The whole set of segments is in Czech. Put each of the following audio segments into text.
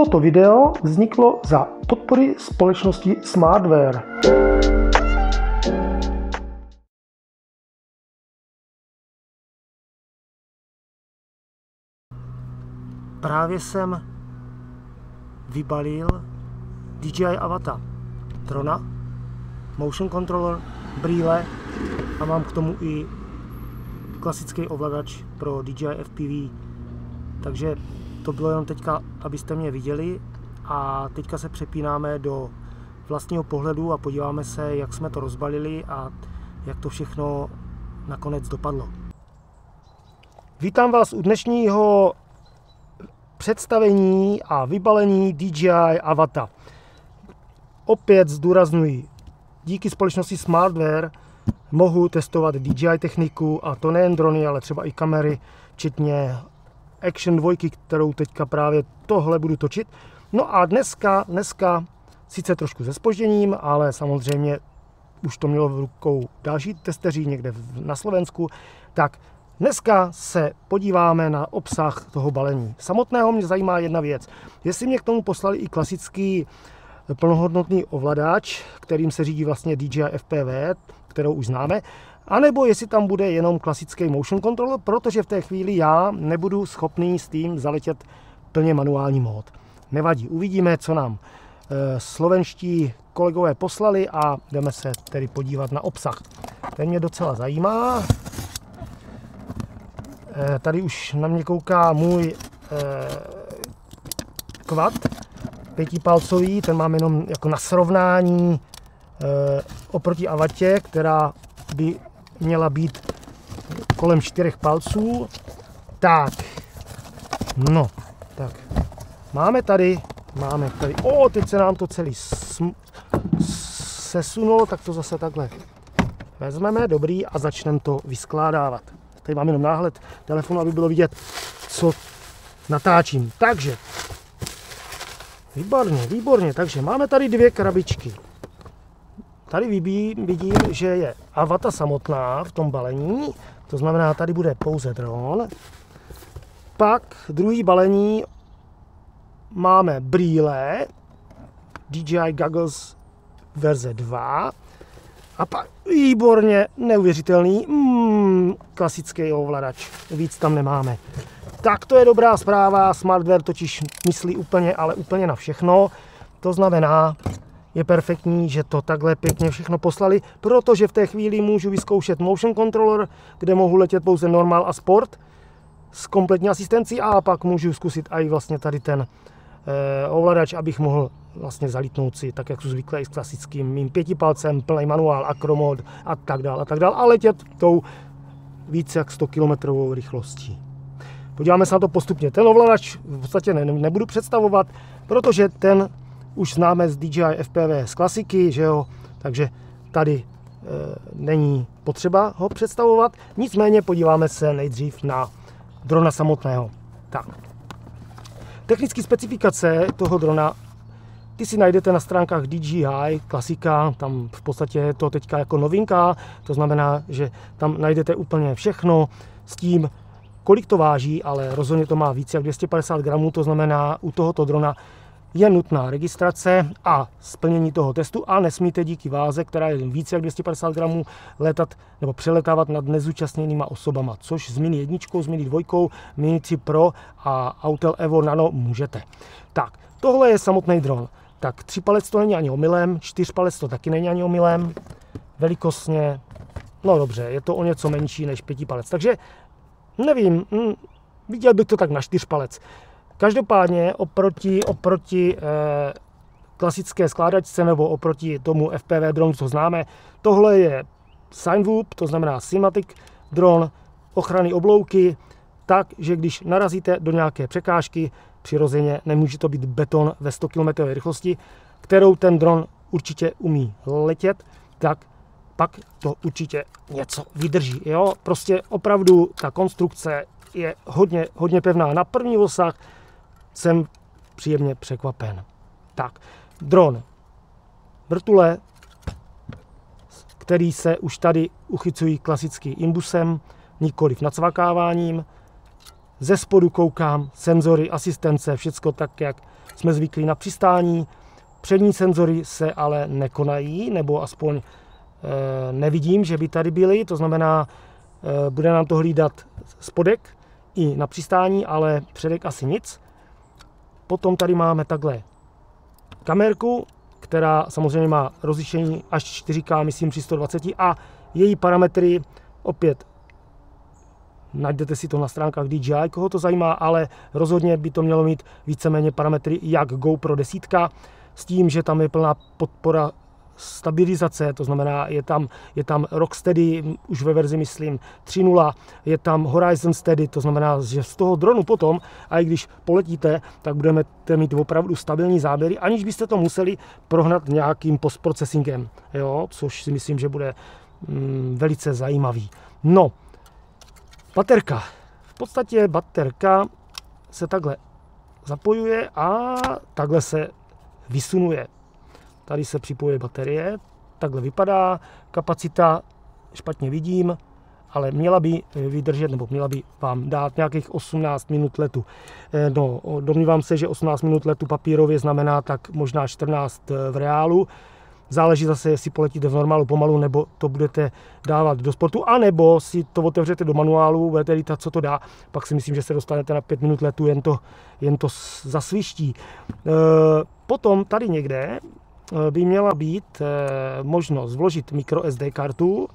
Toto video vzniklo za podpory společnosti Smartware. Právě jsem vybalil DJI Avata drona, motion controller, brýle a mám k tomu i klasický ovladač pro DJI FPV. Takže to bylo jenom teďka, abyste mě viděli a teďka se přepínáme do vlastního pohledu a podíváme se, jak jsme to rozbalili a jak to všechno nakonec dopadlo. Vítám vás u dnešního představení a vybalení DJI Avata. Opět zdůraznuju, díky společnosti Smartware mohu testovat DJI techniku a to nejen drony, ale třeba i kamery, včetně Action 2, kterou teďka právě tohle budu točit. No a dneska, dneska sice trošku se spožděním, ale samozřejmě už to mělo v rukou další testeří někde na Slovensku, tak Dneska se podíváme na obsah toho balení. Samotného mě zajímá jedna věc. Jestli mě k tomu poslali i klasický plnohodnotný ovladač, kterým se řídí vlastně DJI FPV, kterou už známe, anebo jestli tam bude jenom klasický motion control, protože v té chvíli já nebudu schopný s tím zaletět plně manuální mód. Nevadí, uvidíme, co nám e, slovenští kolegové poslali a jdeme se tedy podívat na obsah. Ten mě docela zajímá. E, tady už na mě kouká můj e, kvat, pětipalcový, ten mám jenom jako na srovnání oproti avatě, která by měla být kolem čtyřech palců. Tak, no, tak, máme tady, máme tady, o, teď se nám to celý sm, sesunulo, tak to zase takhle vezmeme, dobrý, a začneme to vyskládávat. Tady mám jenom náhled telefonu, aby bylo vidět, co natáčím. Takže, výborně, výborně, takže máme tady dvě krabičky. Tady vidím, vidím, že je avata samotná v tom balení, to znamená, tady bude pouze dron. Pak druhý balení máme brýle, DJI Goggles verze 2. A pak výborně neuvěřitelný mm, klasický ovladač. Víc tam nemáme. Tak to je dobrá zpráva, Smartware totiž myslí úplně, ale úplně na všechno. To znamená, je perfektní, že to takhle pěkně všechno poslali, protože v té chvíli můžu vyzkoušet motion controller, kde mohu letět pouze normal a sport s kompletní asistencí a pak můžu zkusit i vlastně tady ten eh, ovladač, abych mohl vlastně zalítnout si, tak jak jsou zvyklé i s klasickým mým pětipalcem, plný manuál, akromod a tak dále a tak dále a letět tou více jak 100 km rychlostí. Podíváme se na to postupně. Ten ovladač v podstatě ne, nebudu představovat, protože ten už známe z DJI FPV z klasiky, že jo, takže tady e, není potřeba ho představovat. Nicméně podíváme se nejdřív na drona samotného. Tak. Technické specifikace toho drona ty si najdete na stránkách DJI, klasika, tam v podstatě je to teďka jako novinka, to znamená, že tam najdete úplně všechno s tím, kolik to váží, ale rozhodně to má více jak 250 gramů, to znamená u tohoto drona je nutná registrace a splnění toho testu a nesmíte díky váze, která je více jak 250 gramů, letat nebo přeletávat nad nezúčastněnýma osobama, což s Mini 1, s Mini 2, Mini 3 Pro a Autel Evo Nano můžete. Tak, tohle je samotný dron. Tak tři palec to není ani omylem, čtyř palec to taky není ani omylem. Velikostně, no dobře, je to o něco menší než pěti palec. Takže nevím, hm, viděl bych to tak na čtyř palec. Každopádně oproti, oproti eh, klasické skládačce nebo oproti tomu FPV dronu, co známe, tohle je Signwoop, to znamená Cinematic dron, ochrany oblouky, tak, že když narazíte do nějaké překážky, přirozeně nemůže to být beton ve 100 km rychlosti, kterou ten dron určitě umí letět, tak pak to určitě něco vydrží. Jo? Prostě opravdu ta konstrukce je hodně, hodně pevná. Na první osah jsem příjemně překvapen. Tak, dron. Vrtule, který se už tady uchycují klasickým imbusem, nikoliv nacvakáváním. Ze spodu koukám, senzory, asistence, všecko tak, jak jsme zvyklí na přistání. Přední senzory se ale nekonají, nebo aspoň e, nevidím, že by tady byly, to znamená, e, bude nám to hlídat spodek i na přistání, ale předek asi nic. Potom tady máme takhle kamerku, která samozřejmě má rozlišení až 4K, myslím při 120 a její parametry opět najdete si to na stránkách DJI, koho to zajímá, ale rozhodně by to mělo mít víceméně parametry jak GoPro 10, s tím, že tam je plná podpora stabilizace, to znamená, je tam, je tam Rocksteady, už ve verzi myslím 3.0, je tam Horizon Steady, to znamená, že z toho dronu potom, a i když poletíte, tak budeme mít opravdu stabilní záběry, aniž byste to museli prohnat nějakým postprocessingem, jo, což si myslím, že bude mm, velice zajímavý. No, baterka. V podstatě baterka se takhle zapojuje a takhle se vysunuje. Tady se připojuje baterie, takhle vypadá, kapacita špatně vidím, ale měla by vydržet, nebo měla by vám dát nějakých 18 minut letu. Eh, no, domnívám se, že 18 minut letu papírově znamená tak možná 14 v reálu. Záleží zase, jestli poletíte v normálu pomalu, nebo to budete dávat do sportu, anebo si to otevřete do manuálu, budete lítat, co to dá, pak si myslím, že se dostanete na 5 minut letu, jen to, jen to zasviští. E, potom tady někde Eh, by měla být eh, možnost vložit micro SD kartu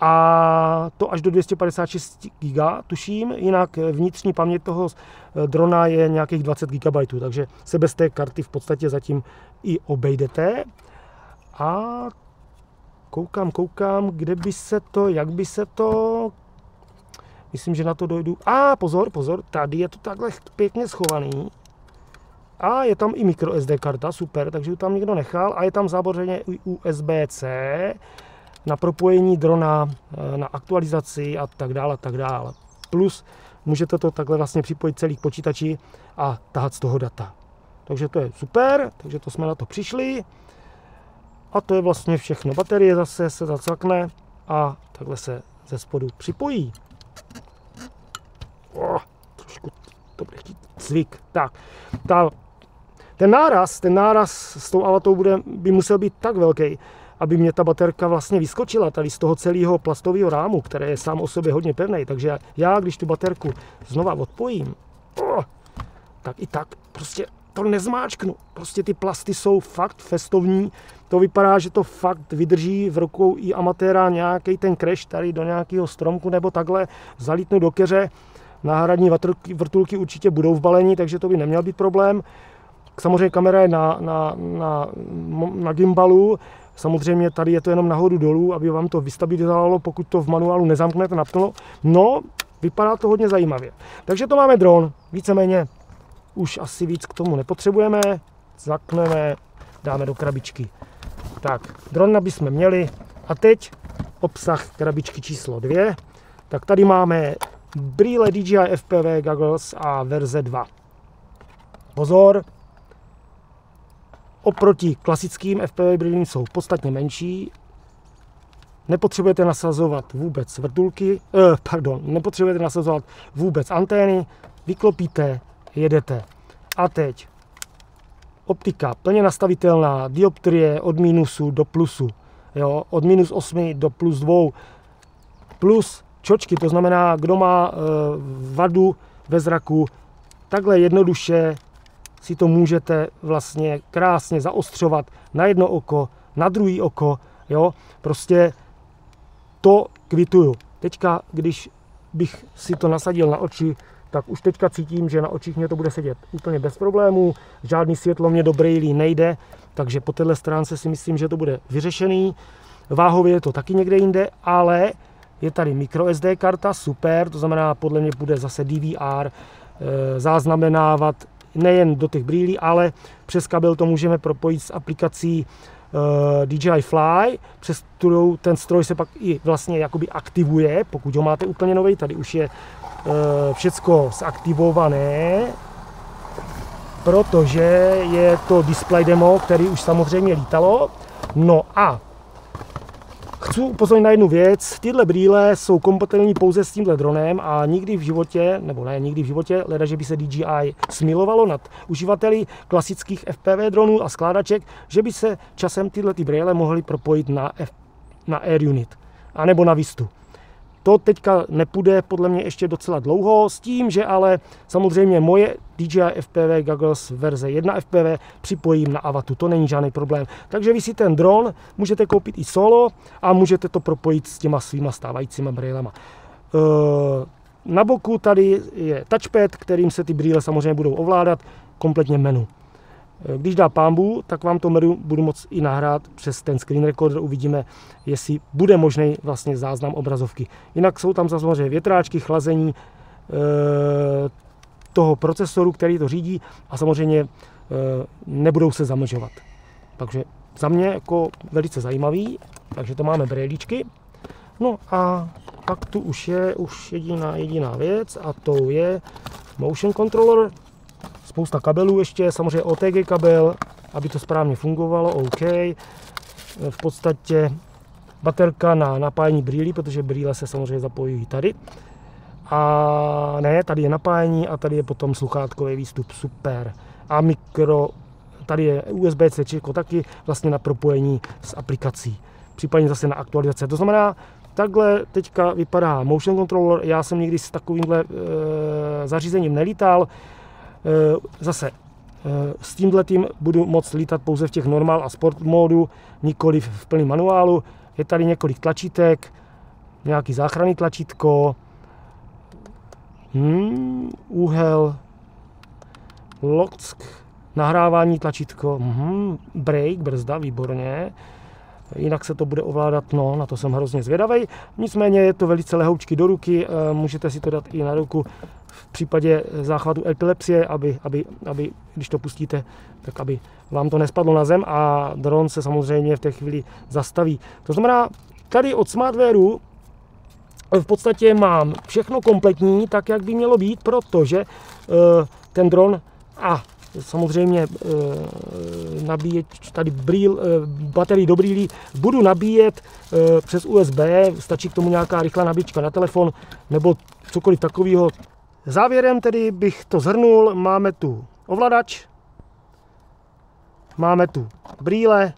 a to až do 256 GB, tuším, jinak vnitřní paměť toho eh, drona je nějakých 20 GB, takže se bez té karty v podstatě zatím i obejdete. A koukám, koukám, kde by se to, jak by se to, myslím, že na to dojdu. A pozor, pozor, tady je to takhle pěkně schovaný. A je tam i micro SD karta, super, takže ji tam někdo nechal. A je tam zábořeně i USB-C na propojení drona, eh, na aktualizaci a tak dále, a tak dále. Plus můžete to takhle vlastně připojit celý k počítači a tahat z toho data. Takže to je super, takže to jsme na to přišli. A to je vlastně všechno. Baterie zase se zacvakne a takhle se ze spodu připojí. Oh, trošku to bude chtít cvik. Tak, ta ten náraz, ten náraz s tou avatou bude, by musel být tak velký, aby mě ta baterka vlastně vyskočila tady z toho celého plastového rámu, které je sám o sobě hodně pevný. Takže já, když tu baterku znova odpojím, oh, tak i tak prostě to nezmáčknu. Prostě ty plasty jsou fakt festovní. To vypadá, že to fakt vydrží v rukou i amatéra nějaký ten crash tady do nějakého stromku nebo takhle zalítnu do keře. Náhradní vrtulky určitě budou v balení, takže to by neměl být problém. Samozřejmě kamera je na, na, na, na gimbalu, Samozřejmě tady je to jenom nahoru dolů, aby vám to vystabilizovalo, pokud to v manuálu nezamknete naplno. No, vypadá to hodně zajímavě. Takže to máme dron, víceméně už asi víc k tomu nepotřebujeme. Zakneme, dáme do krabičky. Tak, dron bychom měli. A teď obsah krabičky číslo 2. Tak tady máme brýle DJI FPV goggles a verze 2. Pozor, oproti klasickým FPV brýlím jsou podstatně menší. Nepotřebujete nasazovat vůbec vrtulky, eh, pardon, nepotřebujete nasazovat vůbec antény, vyklopíte, jedete. A teď optika plně nastavitelná, dioptrie od minusu do plusu, jo, od minus 8 do plus 2, plus čočky, to znamená, kdo má e, vadu ve zraku, takhle jednoduše si to můžete vlastně krásně zaostřovat na jedno oko, na druhý oko, jo, prostě to kvituju. Teďka, když bych si to nasadil na oči, tak už teďka cítím, že na očích mě to bude sedět úplně bez problémů, žádný světlo mě do brýlí nejde, takže po této stránce si myslím, že to bude vyřešený. Váhově je to taky někde jinde, ale je tady microSD karta, super, to znamená, podle mě bude zase DVR, eh, záznamenávat nejen do těch brýlí, ale přes kabel to můžeme propojit s aplikací eh, DJI Fly, přes kterou ten stroj se pak i vlastně jakoby aktivuje, pokud ho máte úplně nový, tady už je uh, všecko zaktivované, protože je to display demo, který už samozřejmě lítalo. No a chci upozornit na jednu věc. Tyhle brýle jsou kompatibilní pouze s tímhle dronem a nikdy v životě, nebo ne nikdy v životě, leda, že by se DJI smilovalo nad uživateli klasických FPV dronů a skládaček, že by se časem tyhle ty brýle mohly propojit na, F, na Air Unit, anebo na Vistu. To teďka nepůjde podle mě ještě docela dlouho, s tím, že ale samozřejmě moje DJI FPV goggles verze 1 FPV připojím na Avatu, to není žádný problém. Takže vy si ten dron můžete koupit i solo a můžete to propojit s těma svýma stávajícíma brýlema. Eh, na boku tady je touchpad, kterým se ty brýle samozřejmě budou ovládat, kompletně menu. Eh, když dá pámbu, tak vám to menu budu moct i nahrát přes ten screen recorder, uvidíme, jestli bude možný vlastně záznam obrazovky. Jinak jsou tam samozřejmě větráčky, chlazení e, toho procesoru, který to řídí a samozřejmě e, nebudou se zamlžovat. Takže za mě jako velice zajímavý, takže to máme brýličky. No a pak tu už je už jediná, jediná věc a to je motion controller, spousta kabelů ještě, samozřejmě OTG kabel, aby to správně fungovalo, OK. V podstatě baterka na napájení brýlí, protože brýle se samozřejmě zapojují tady. A ne, tady je napájení a tady je potom sluchátkový výstup, super. A mikro, tady je USB-C taky vlastně na propojení s aplikací, případně zase na aktualizace. To znamená, takhle teďka vypadá motion controller, já jsem nikdy s takovýmhle e, zařízením nelítal, zase eh, s tímhle tím budu moct lítat pouze v těch normál a sport módu, nikoli v plném manuálu. Je tady několik tlačítek, nějaký záchranný tlačítko, hmm, úhel, lock, nahrávání tlačítko, hmm, brake, brzda, výborně. Jinak se to bude ovládat, no, na to jsem hrozně zvědavý. Nicméně je to velice lehoučky do ruky, eh, můžete si to dát i na ruku v případě záchvatu epilepsie, aby, aby, aby, když to pustíte, tak aby vám to nespadlo na zem a dron se samozřejmě v té chvíli zastaví. To znamená, tady od Smartwareu v podstatě mám všechno kompletní, tak jak by mělo být, protože uh, ten dron a samozřejmě nabíjet tady brýl, baterii do brýlí budu nabíjet přes USB, stačí k tomu nějaká rychlá nabíječka na telefon nebo cokoliv takového, Závěrem tedy bych to zhrnul, máme tu ovladač, máme tu brýle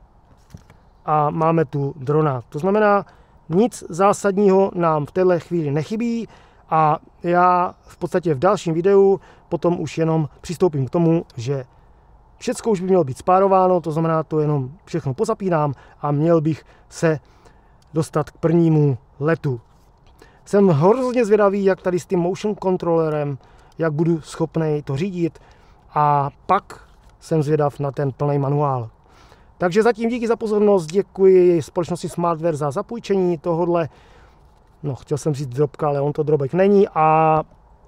a máme tu drona. To znamená, nic zásadního nám v této chvíli nechybí a já v podstatě v dalším videu potom už jenom přistoupím k tomu, že všechno už by mělo být spárováno, to znamená, to jenom všechno pozapínám a měl bych se dostat k prvnímu letu. Jsem hrozně zvědavý, jak tady s tím motion controllerem, jak budu schopný to řídit a pak jsem zvědav na ten plný manuál. Takže zatím díky za pozornost, děkuji společnosti Smartware za zapůjčení tohohle, no chtěl jsem říct drobka, ale on to drobek není a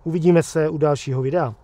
uvidíme se u dalšího videa.